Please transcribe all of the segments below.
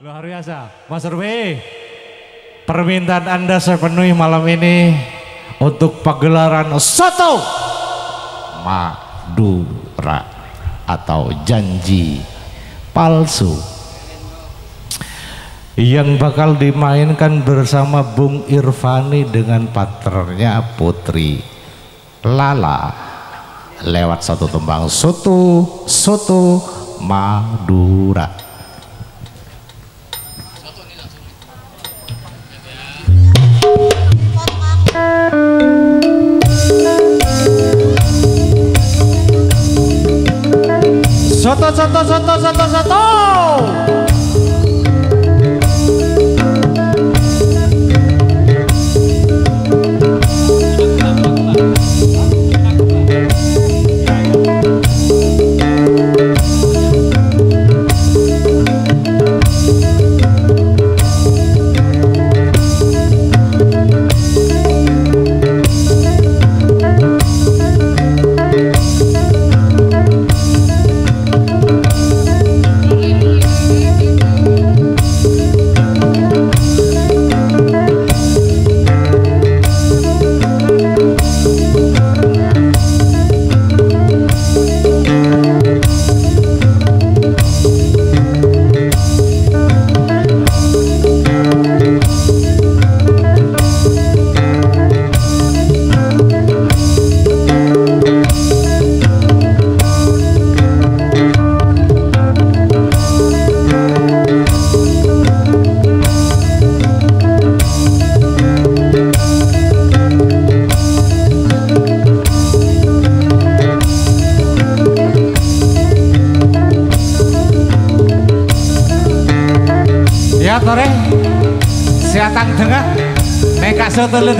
Luar biasa. Mas Rwe, permintaan Anda saya penuhi malam ini untuk pagelaran Soto Madura atau janji palsu yang bakal dimainkan bersama Bung Irfani dengan partnernya Putri Lala lewat satu tembang Soto Soto Madura. Soto, soto, soto, soto,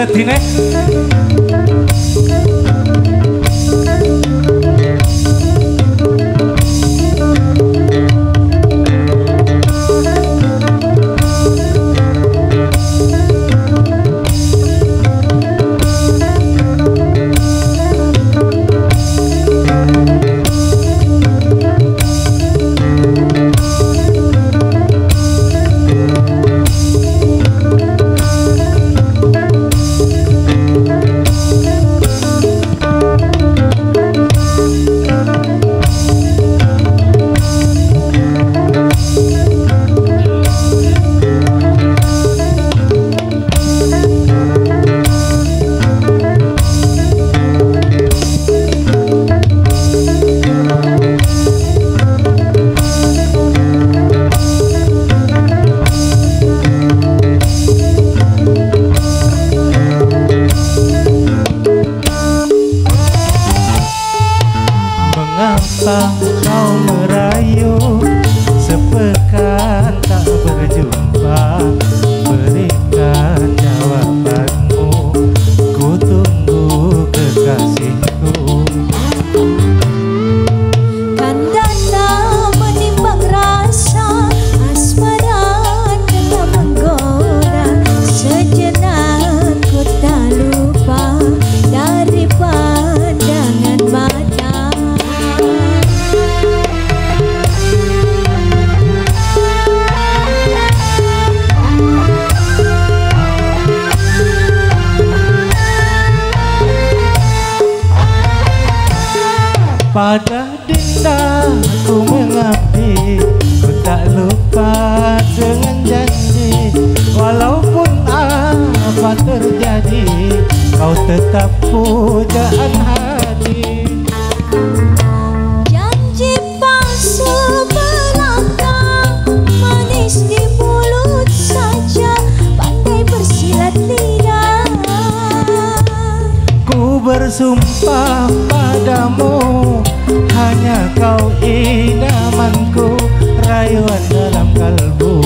Kenneth Dinek Pada dinda ku mengabdi Ku tak lupa dengan janji. Walaupun apa terjadi Kau tetap pujaan hati. Janji palsu belaka Manis di mulut saja Pandai bersilat lidah. Ku bersumpah padamu hanya kau idamanku Rayuan dalam kalbu.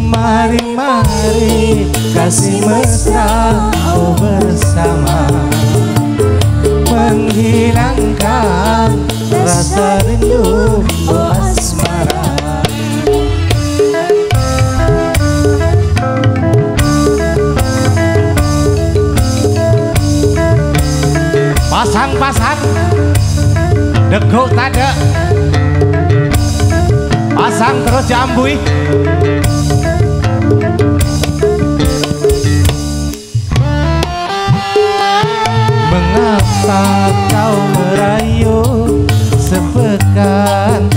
Mari mari kasih mesra oh bersama. Menghilangkan rasa rindu Tada Pas Pasang terus jambui. Mengapa kau merayu sepekan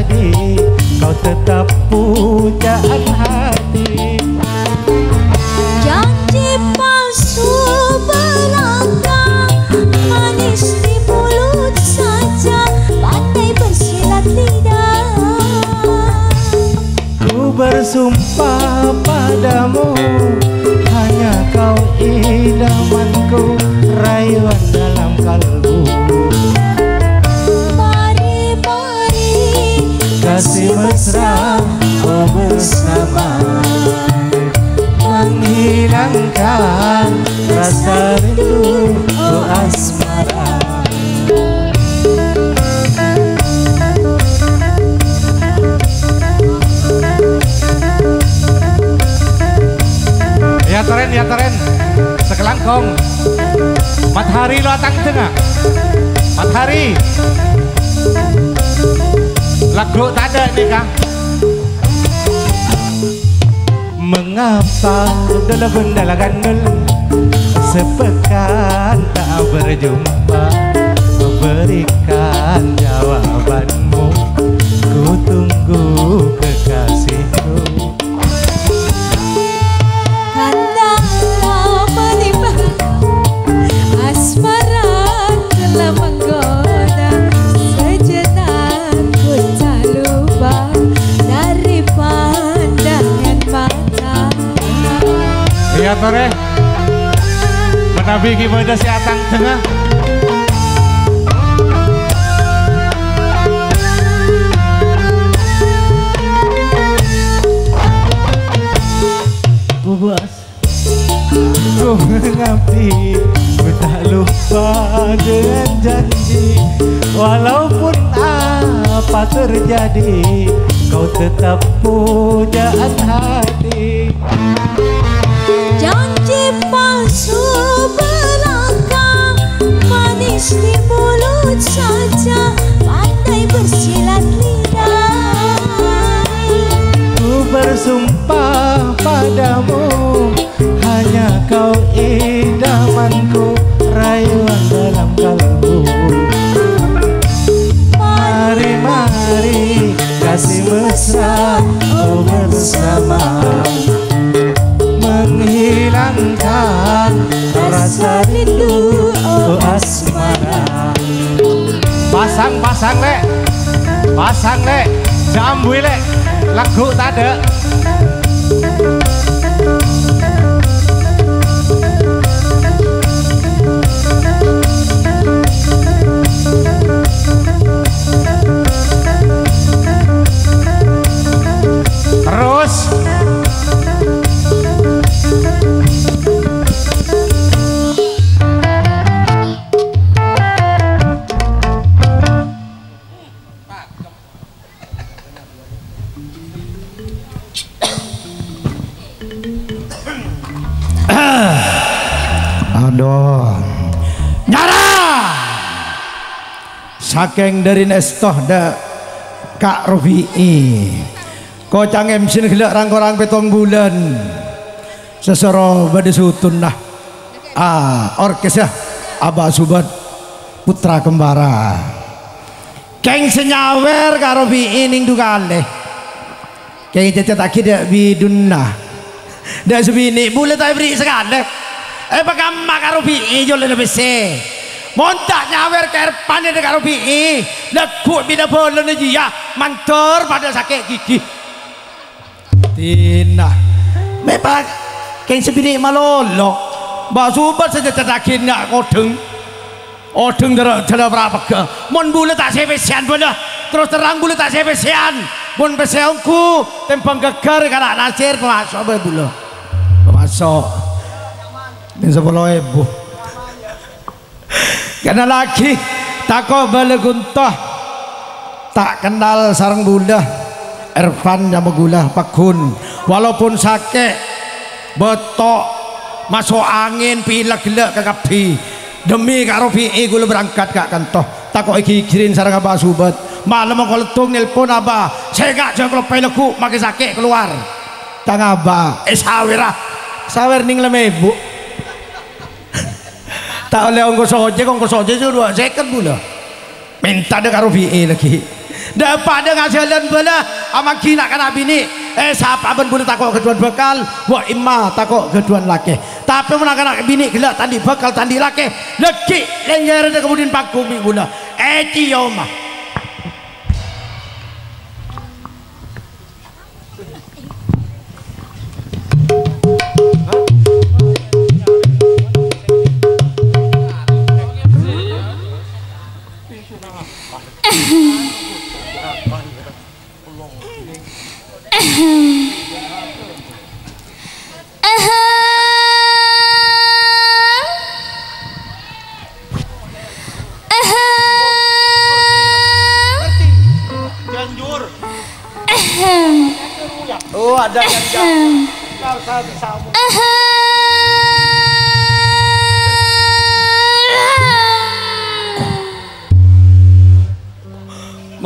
terjadi Kau tetap pujaan hati. Janji palsu belaka Manis di mulut saja Pandai bersilat lidah. Ku bersumpah padamu Hanya kau idamanku Rayuan mesra oh bersama. Menghilangkan rasa rindu oh asmara. Ya teren, ya teren. Sekelangkong. Empat hari lo tengah. Empat hari Lagu tak ada nih kang. Mengapa dalam benda gandul? Sepekan tak berjumpa Berikan jawabanmu. Ku tunggu kekasihku Tore Menabi gimana si Atang tengah. Bu bos Ku mengabdi Ku tak lupa dengan janji. Walaupun apa terjadi Kau tetap pujaan hati Janji palsu belaka Manis di mulut saja Pandai bersilat lidah Ku bersumpah padamu Hanya kau idamanku Rayuan dalam kalbu Mari mari kasih mesra Oh bersama Pasang lek. Pasang lek. Jambui lek. Lagu tak Saking dari nestoh da Kak Rofi'i. Kocang MC gelak rangkorang petong bulan. Sesero bade sutun dah. Ah, orkes ya. Abah Subat Putra Kembara. Keng senyawer Kak Rofi'i ning dukale. Keng cecet akhirnya bidunna. Dah sebini boleh tak beri sekali. Eh bagaimana karo bi ijo le bese. Montak nyawer ke erpan ini karo bii lekuk bina bolen aja ya. Mantor pada sakit gigi. Tina memang keng sebini malolo mbak subat saja terdakin nak kodeng odeng dara dara berapa mon bule tak sepesian bule terus terang bule tak sepesian mon peseongku tempang gegar kana nasir be bule pemasok. Ini sepuluh ibu karena lagi tako bale guntah tak kenal sarang bunda Ervan yang gula pakun walaupun sakit betok masuk angin pilek gelek ke kapi demi karo PE gue berangkat kak kantoh. Takut iki kirin sarang abah subat malam mau letung nelpon abah. Saya gak jangan kalau peleku makin sakit keluar. Tang abah. Eh sawer ning lemebu tak oleh ongkos ojek ongkos ojek itu dua second pula. Minta deh karo PE lagi. Daripada ngajalan bela ama kina kan bini eh siapa pun boleh takut keduan bekal. Wa imma takut keduan laki tapi mana kan bini gelak tadi bekal tadi laki leki lenjer kemudian paku mi gula. Eh cioma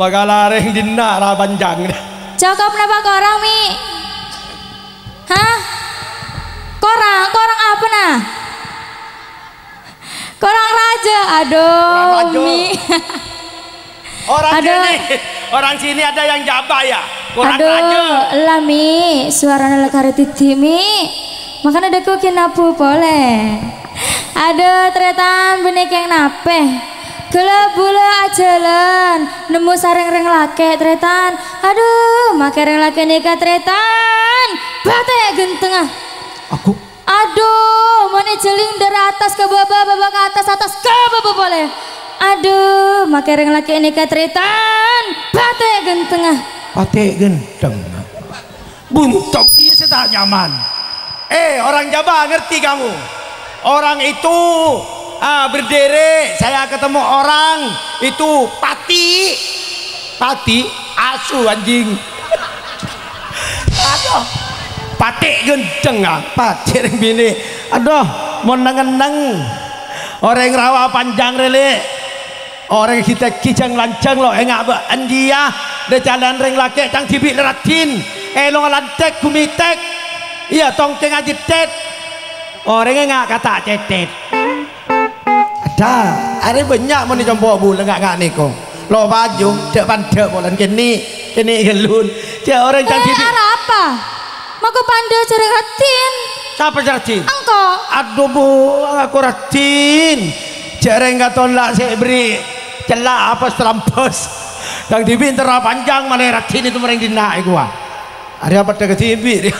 Magalareng din na rabanjang Cakep napa korang mi? Hah? Korang, korang apa nah? Korang raja, aduh Korang raja. mi. Orang Ada- sini, orang sini ada yang jabah ya. Kurang aduh, aja. lah mi, suaranya lekari titi mi. Makanya ada kukin napu boleh. Aduh, ternyata benek yang nape. Gela bula ajalan, nemu sareng reng lake tretan. Aduh, make reng lake nikah tretan. Bate genteng ah. Aku Aduh, mana jeling dari atas ke bawah, bawah ke atas, atas ke bawah boleh. Aduh, make reng laki ini tretan. Bate genteng ah. pate gendeng. Buntung dia sedang nyaman. Eh, orang Jawa ngerti kamu? Orang itu ah, berdere, saya ketemu orang itu pati. Pati asu anjing. Aduh. Pati gendeng ah, pati ring bini. Aduh, mau neng-neng. Orang rawa panjang rele. Orang kita kijang lancang lo enggak ba andia de jalan ring laki tang tibi leratin elong lantek kumitek iya tong aji tet orang enggak kata cetet ada ada banyak mau dijompo bulan enggak enggak niko lo baju dek pandek bulan kini kini gelun. Dia orang tang Eh, apa? Mau ke pandai cari ratin. siapa cerci Engko. aduh bu aku ratin jarang kata lah saya beri celak apa serampos yang TV terlalu panjang malah ratin itu mereka dinaik gua ada apa ke TV dia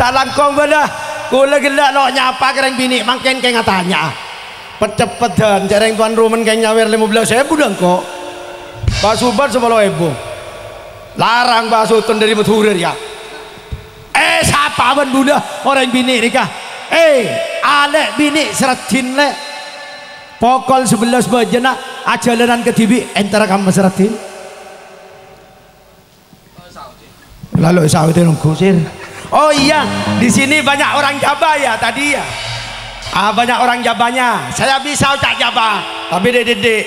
tak langkong bela kula gelak lo nyapa kereng bini makin kayak ngatanya pecepetan jarang tuan rumah kayak nyawer 15 ribu dong kok Pak Subar sepuluh ribu larang Pak Sultan dari Beturir ya Eh siapa pun budak orang bini nikah. Eh alek bini seratin le. Pokol sebelas bajana ajalanan ke TV antara kamu seratin. Lalu sawit kusir. Oh iya, di sini banyak orang Jawa ya tadi ya. Ah banyak orang Jabanya. Saya bisa tak Jawa, tapi dek dek.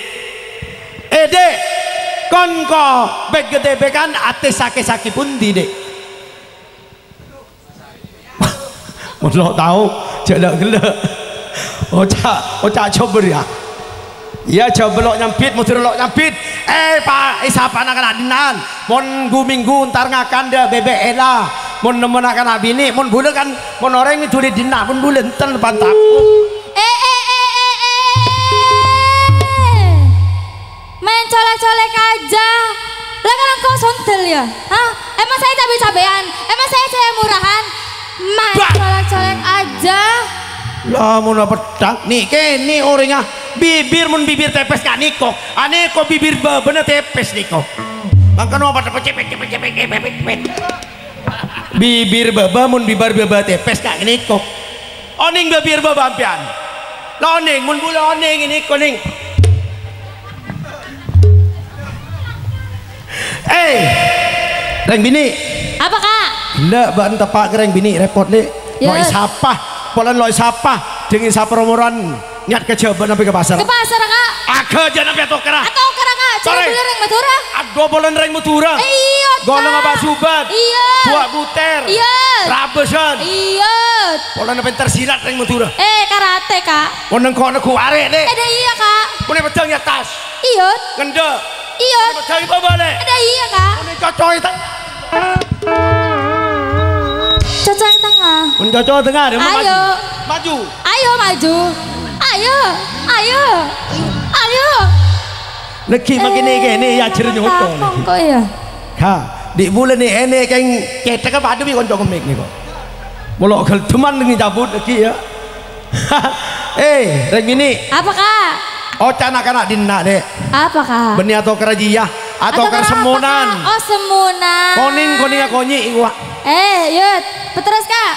Eh dek, kon ko beg gede bekan ates sake sake pun di dek. Mutlak tahu jelek gelek. Ocak, ocak coba ya. Ya jauh belok nyampit, mutir belok nyampit. Eh pak, siapa nak adinan. Mon gu minggu ntar ngakan dia bebek Ella. Mon nemen akan bini. mon bule kan, mon orang itu di dina, mon bule enten depan. Eh eh eh eh eh. Main colek-colek aja. Lagi kan kau sontel ya? Hah? Emang saya cabai-cabean? Emang saya saya murahan? Main colek-colek aja. Lah mau pedang nih, kini orangnya bibir mun bibir tepes gak niko. Ane kok bibir bener tepes niko. Makanya apa cepet cepet cepet cepet cepet cepet. Bibir baba mun bibir baba tepes gak niko. Oning bibir baba ampian. Lah oning mun bula oning ini koning. Eh, reng bini. Apa kak? Ndak ban tepak reng bini repot le. Ya. Loi sapa, polan loi sapa, dengan sapa niat ke sampai ke pasar. Ke pasar kak? Aga jangan sampai atau kera. Atau kira kak? Cari beli ring Madura? Ado polan reng mutura. Iya. Golong apa subat? Iya. Buat buter. Iya. Rabesan. Iya. Polan apa tersilat reng mutura. Eh karate kak. Polan kau nak kuare deh. Ada iya kak. Polan pedang ya tas. Iya. Ngende. Iya. Pedang itu balik. Ada iya kak. Polan cocok itu. Cocok tengah. Polan cocok tengah. mau Ayo. Maju. Ayo maju. Ayo. Ayo. Ayo. Lagi makin ini kene ya nyokong. Takong kok ya. Ha, di bulan ni ene keng ketek apa ada bi konco kemik ni kok. Molo kal teman ni cabut lagi ya. eh, reng ini Apa kak? oh anak-anak dinna deh. Apa kak? Beni atau kerajia atau ker kenapa, semunan. Kak? Oh semunan. Koning koning konyi iwa. Eh yut. Peterus kak.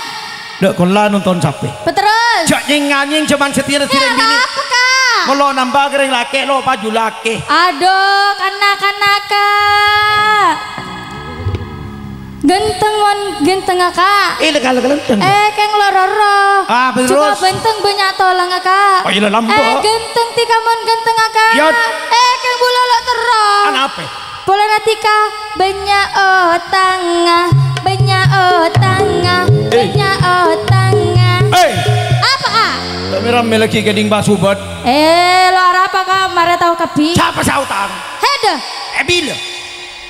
Dek kon lah nonton sapi. Peterus. Jak nying nganying cuman setir Ya kak? Molo nambah kering laki lo baju laki. Aduh, kanak-kanak kak. Genteng mon, genteng kak. Eh legal legal legal. Eh, keng lororo. Ah, terus? Cuma benteng banyak tolong kak. Oh, iya, lampu. Eh, genteng tika mon genteng kak. Yot. Eh, keng bula lo terus. An apa? Bola natika banyak oh tangah, banyak oh tangah, banyak oh tangah. Eh, Apa kak? tak merah melaki keding basubat. Eh, lo arah apa kak? Mare tahu kapi. Siapa sautang? Hede, Eh bila?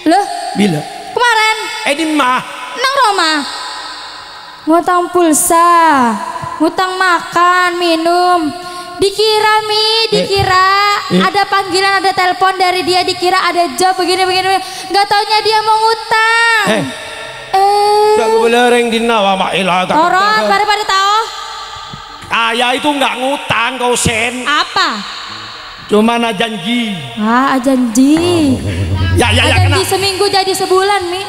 loh Bila? kemarin Eh di mah. nang Roma ngutang pulsa ngutang makan minum dikira mi dikira eh. ada panggilan ada telepon dari dia dikira ada job begini begini nggak taunya dia mau ngutang Eh. eh Tak belereng di nawa mak ilah Toron pada pada tahu Ayah itu nggak ngutang kau sen, apa cuma na janji. ah janji Ya ya ya kena. janji seminggu jadi sebulan mi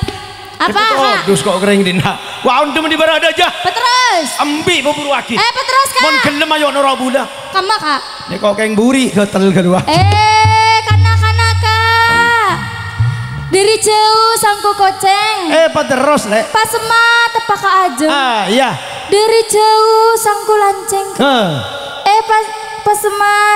apa kak dus kok kering dina. Wah, untuk di berada aja. Petrus Ambi bubur waki. eh Petrus Mon kak gelem ayo nora bula. kamu kak Nek kok keng buri ketel kedua. Eh, kanak-kanak kak. Dari jauh sangku koceng. Eh, apa terus lek? Pas semat tepak kak aja. Ah, iya. Dari jauh sangku lanceng. Eh, pas pas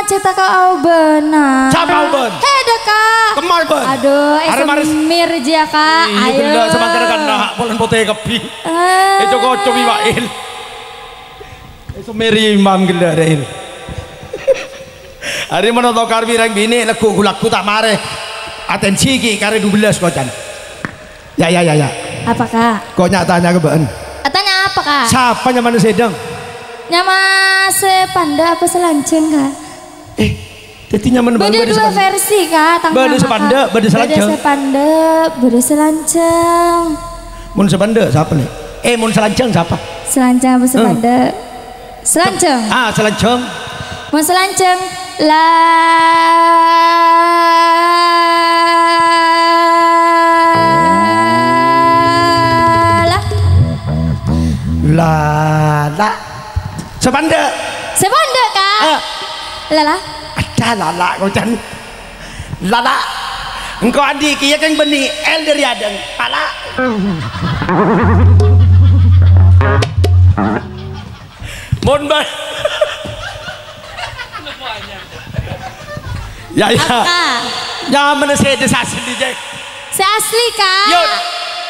cerita kak au benar. Siapa Auben? Hede kak. Kemal ben. Aduh, eh semir aja kak. Iya, Ayo. benda semantar kan nah, polen pote kepi. Eh, Eh, joko cobi wail. Itu meri imam gila reil. Hari mana tau karbi reng bini laku gulaku tak mare. Atensi ki kare 12 kocan. Ya ya ya ya. Apa kak? Kok nyatanya ke ben? Tanya apa kak? Siapa yang mana sedang? Nyama sepanda apa selanceng kak? Eh, jadi nyaman Beda banget dua versi kak, Beda sepanda, Kak. beda selanceng. Beda sepanda, beda selanceng. Mun sebanda siapa nih? Eh, mun selanceng siapa? Selanceng apa sepanda? Selanceng. Ah, selanceng. Mau selanceng. La Lala. Sebanda. sepanda kak. Ah, Lala. ada lala kocan. Lala. Engkau adik kia kan beni el dari adeng. Lala. Mun ba. Ya ya. Ya mana saya desa je. Saya asli kak. Yuk.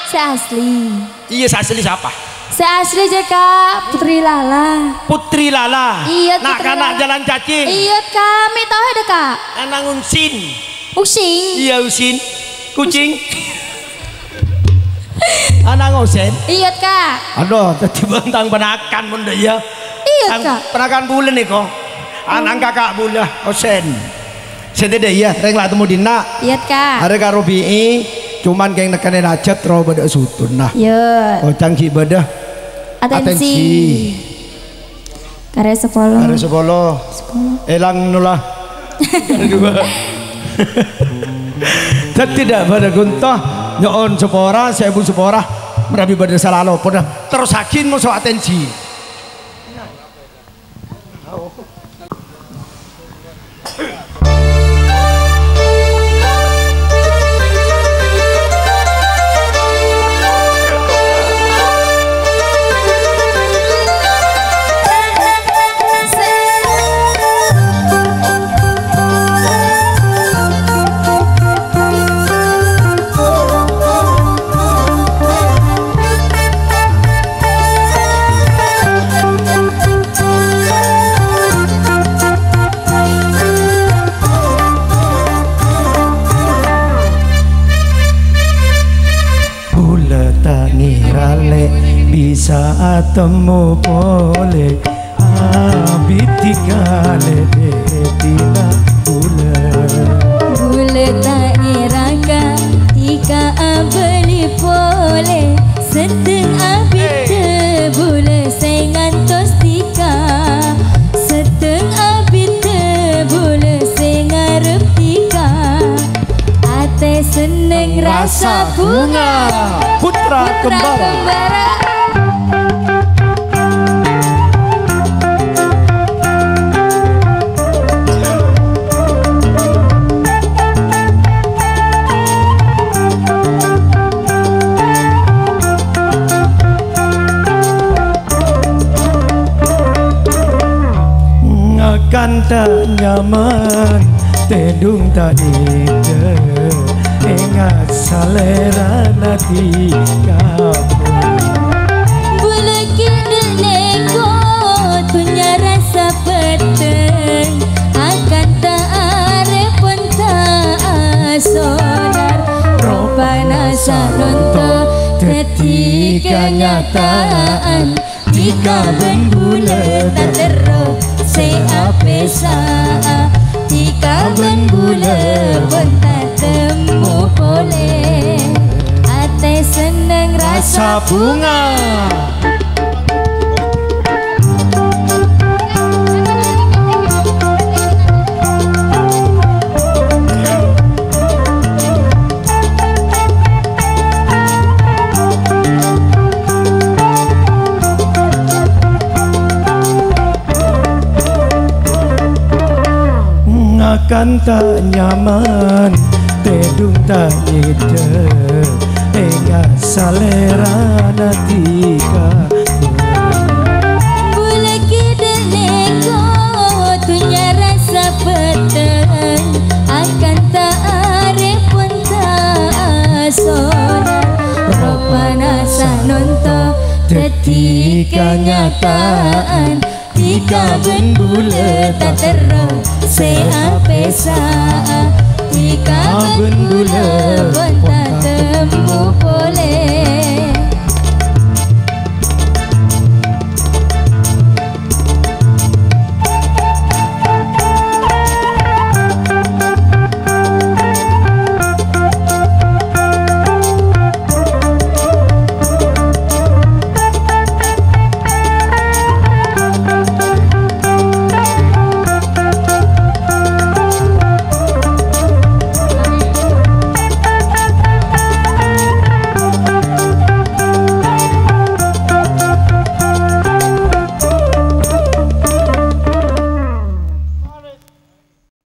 Saya asli. Iya asli siapa? Saya asli aja kak. Putri Lala. Putri Lala. Iya, Nak kanak jalan cacing. Iya kami tahu ada kak. Anak unsin. Using. Iya usin. Kucing. Anak ngosen. Iya kak. Aduh, tadi bentang penakan pun dah ya. Iya Ang- kak. Penakan bulan nih kok. Anak kakak bulan ngosen. Sedih deh ya, reng lah temu dina. Iya kak. Hari karo BI, cuman kayak nekane rajat ro beda sutun nah Yo, kocang ki beda atensi. Karya sepuluh. Hari sepuluh Elang nulah Dan tidak pada guntah Nyoon sepora Sebu sepora. Merabi pada salah lo pernah Terus hakin musuh atensi tak iraka Tika abeli pole Seteng abit bule Sengantos tika Seteng abit bule Sengarep tika Ate seneng rasa bunga Putra Putra kembara kembara tak nyaman. Tedung tak ide Ingat salera nanti kamu. Bule kini neko Punya rasa peteng Akan tak are pun tak sonar Ropana sanonto Ketika nyataan. Jika bembule tak teruk se ape sa di kaben gule ben temmu pole ate seneng rasa bunga. Akan tak nyaman Tedung tak ide Ingat salera nanti Tunya rasa Akan tak are pun tak sonar Ropana sanonto Ketika nyataan Jika bembule tak terang se ape sa Ika gundula Bonta tembu boleh.